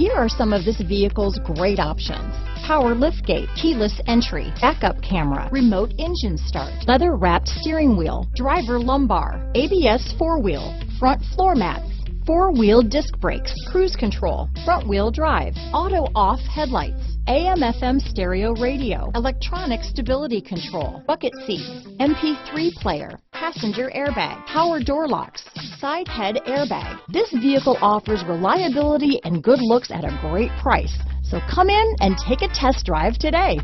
Here are some of this vehicle's great options. Power liftgate, keyless entry, backup camera, remote engine start, leather wrapped steering wheel, driver lumbar, ABS four wheel, front floor mats, four-wheel disc brakes, cruise control, front-wheel drive, auto-off headlights, AM-FM stereo radio, electronic stability control, bucket seats, MP3 player, passenger airbag, power door locks, side head airbag. This vehicle offers reliability and good looks at a great price. So come in and take a test drive today.